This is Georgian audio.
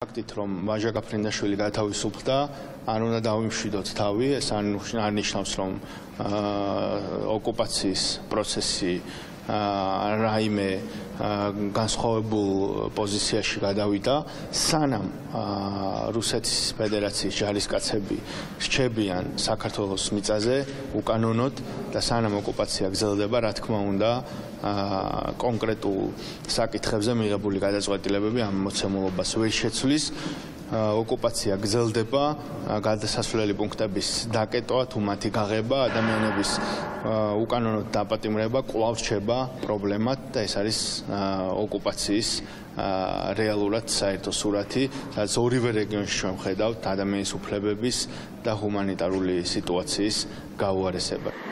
ფაქტით რომ ვაჟა გაფრინდაშვილი გათავისუფლდა, არ უნდა დავიმშვიდოთ თავი, ეს არ ნიშნავს რომ ოკუპაციის პროცესი რაიმე განსხვავებულ პოზიციაში გადავიდა, სანამ რუსეთის ფედერაციის ჯარისკაცები რჩებიან საქართველოს მიწაზე უკანონოდ და სანამ ოკუპაცია გრძელდება, რა თქმა უნდა, კონკრეტულ საკითხებზე მიღებული გადაწყვეტილებები ამ მოცემულობას ვერ შეცვლის. ოკუპაცია გრძელდება, გადასასვლელი პუნქტების დაკეტვა თუ მათი გაღება, ადამიანების უკანონო დაპატიმრება კვლავ რჩება პრობლემად და ეს არის ოკუპაციის რეალურად საერთო სურათი, სადაც ორივე რეგიონში ჩვენ ხედავთ ადამიანის უფლებების და ჰუმანიტარული სიტუაციის გაუარესება.